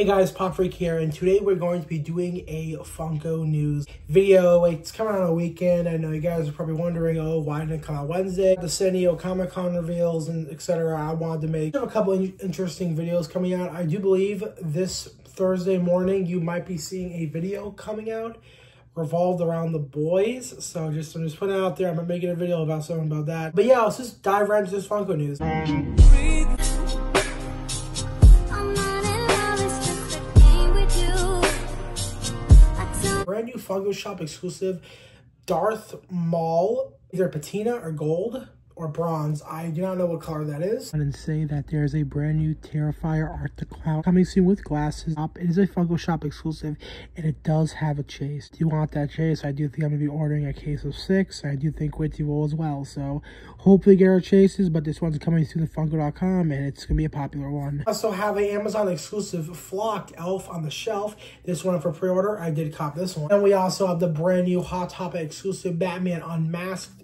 Hey guys, Pop Freak here, and today we're going to be doing a Funko News video. It's coming out on a weekend. I know you guys are probably wondering, oh, why didn't it come out Wednesday? The San Diego Comic Con reveals and etc. I wanted to make a couple interesting videos coming out. I do believe this Thursday morning you might be seeing a video coming out revolved around the boys. So just I'm just putting it out there. I'm making a video about something about that. But yeah, let's just dive right into this Funko news. Funko Shop exclusive. Darth Maul, either patina or gold or bronze. I do not know what color that is. And say that there's a brand new Terrifier Art the Clown coming soon with glasses. It is a Funko Shop exclusive, and it does have a chase. Do you want that chase? I do think I'm going to be ordering a case of six. I do think Quincy will as well. So hopefully get our chases, but this one's coming soon to Funko.com, and it's going to be a popular one. I also have a Amazon exclusive Flocked Elf on the shelf. This one for pre-order. I did cop this one. And we also have the brand new Hot Topic exclusive Batman Unmasked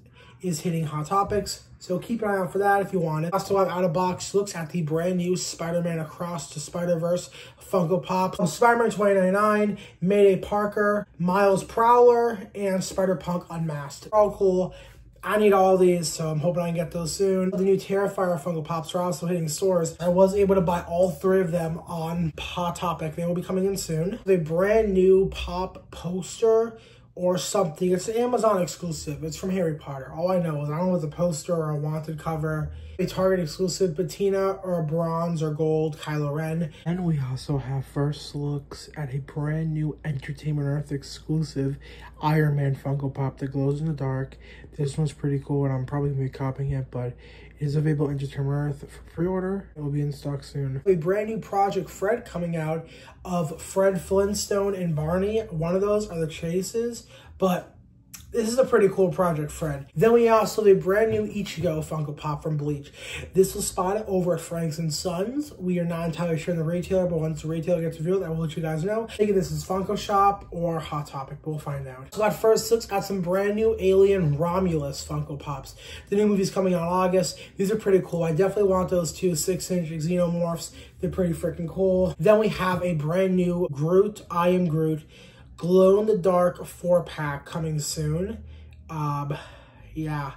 is hitting Hot Topics. So keep an eye out for that if you want it. Also have out of box looks at the brand new Spider-Man Across the Spider-Verse Funko Pop. Spider-Man 2099, Mayday Parker, Miles Prowler, and Spider-Punk Unmasked. All cool. I need all these, so I'm hoping I can get those soon. The new Terrifier Funko Pops are also hitting stores. I was able to buy all three of them on Hot Topic. They will be coming in soon. The brand new Pop poster or something. It's an Amazon exclusive. It's from Harry Potter. All I know is I don't know if it's a poster or a wanted cover. A Target exclusive patina or a bronze or gold Kylo Ren. And we also have first looks at a brand new Entertainment Earth exclusive Iron Man Funko Pop that glows in the dark. This one's pretty cool and I'm probably going to be copying it, but is available in Entertainment Earth for pre-order. It will be in stock soon. A brand new Project Fred coming out of Fred Flintstone and Barney. One of those are the chases, but this is a pretty cool project, Fred. Then we also the brand new Ichigo Funko Pop from Bleach. This was spotted over at Frank's and Sons. We are not entirely sure in the retailer, but once the retailer gets revealed, I will let you guys know. Think this is Funko Shop or Hot Topic, we'll find out. So at first looks got some brand new Alien Romulus Funko Pops. The new movie's coming out in August. These are pretty cool. I definitely want those two six-inch Xenomorphs. They're pretty freaking cool. Then we have a brand new Groot, I Am Groot glow in the dark four pack coming soon. Um, yeah,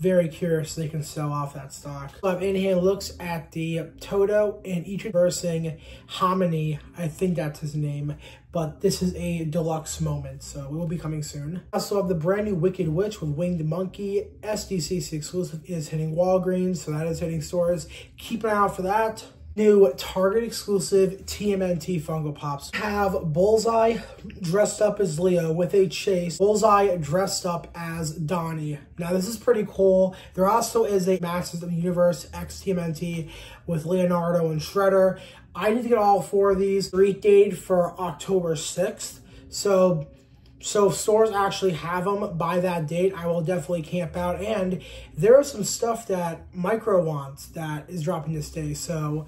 very curious they can sell off that stock. So in hand looks at the Toto and each versing Hominy. I think that's his name, but this is a deluxe moment, so it will be coming soon. Also have the brand new Wicked Witch with Winged Monkey. SDCC exclusive is hitting Walgreens, so that is hitting stores. Keep an eye out for that new Target exclusive TMNT Funko Pops. Have Bullseye dressed up as Leo with a chase. Bullseye dressed up as Donnie. Now this is pretty cool. There also is a Masters of the Universe X TMNT with Leonardo and Shredder. I need to get all four of these. Street date for October 6th. So so if stores actually have them by that date, I will definitely camp out. And there is some stuff that Micro wants that is dropping this day. So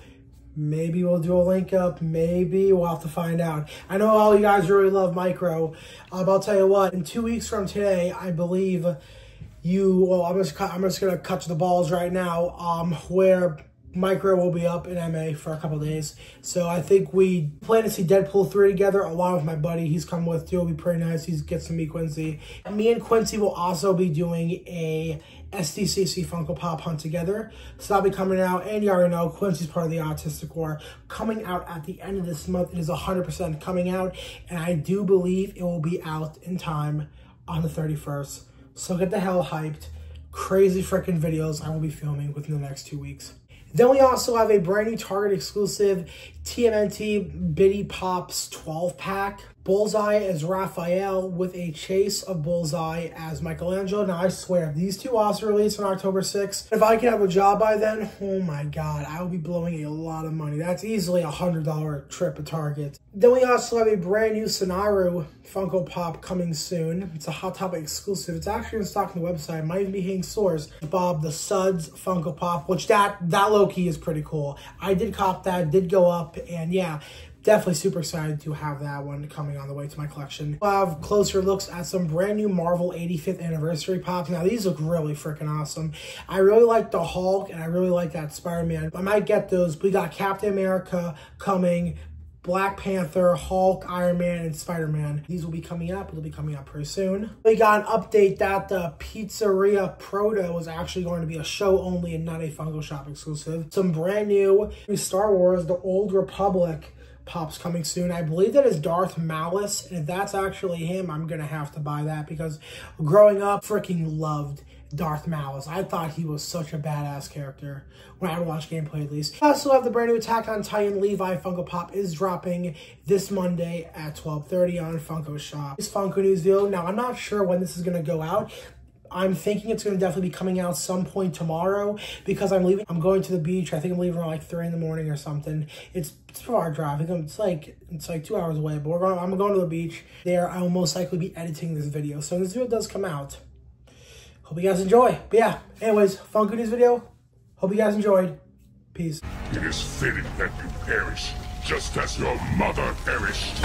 maybe we'll do a link up. Maybe we'll have to find out. I know all you guys really love Micro. Um, I'll tell you what, in two weeks from today, I believe you, well, I'm just, I'm just to cut to the balls right now, um, where Micro will be up in MA for a couple days. So I think we plan to see Deadpool 3 together along with my buddy. He's coming with too. It'll be pretty nice. He's get to meet Quincy. And Me and Quincy will also be doing a SDCC Funko Pop hunt together. So that'll be coming out. And you already know Quincy's part of the Autistic War. Coming out at the end of this month. It is 100% coming out. And I do believe it will be out in time on the 31st. So get the hell hyped. Crazy freaking videos I will be filming within the next two weeks. Then we also have a brand new Target exclusive TMNT Bitty Pops 12 pack. Bullseye as Raphael with a chase of Bullseye as Michelangelo. Now, I swear, these two also released on October 6th. If I can have a job by then, oh my God, I will be blowing a lot of money. That's easily a $100 trip at Target. Then we also have a brand new Sanaru Funko Pop coming soon. It's a Hot Topic exclusive. It's actually in stock on the website. It might even be hitting stores. Bob the Suds Funko Pop, which that, that low-key is pretty cool. I did cop that, did go up, and yeah, definitely super excited to have that one coming on the way to my collection. We'll have closer looks at some brand new Marvel 85th anniversary pops. Now these look really freaking awesome. I really like the Hulk and I really like that Spider-Man. I might get those. We got Captain America coming Black Panther, Hulk, Iron Man, and Spider-Man. These will be coming up. They'll be coming up pretty soon. We got an update that the Pizzeria Proto is actually going to be a show only and not a Funko Shop exclusive. Some brand new Star Wars, The Old Republic pops coming soon. I believe that is Darth Malgus, and if that's actually him, I'm gonna have to buy that because growing up, freaking loved Darth Malgus. I thought he was such a badass character when I watched gameplay at least. I also have the brand new Attack on Titan Levi Funko Pop is dropping this Monday at 12.30 on Funko Shop. This Funko News video. Now, I'm not sure when this is going to go out. I'm thinking it's going to definitely be coming out some point tomorrow because I'm leaving. I'm going to the beach. I think I'm leaving around like three in the morning or something. It's it's far drive. It's like it's like two hours away. But we're going. I'm going to the beach. There, I will most likely be editing this video. So this video does come out. Hope you guys enjoy. But yeah, anyways, Funko News video. Hope you guys enjoyed. Peace. It is fitting that you perish, just as your mother perished.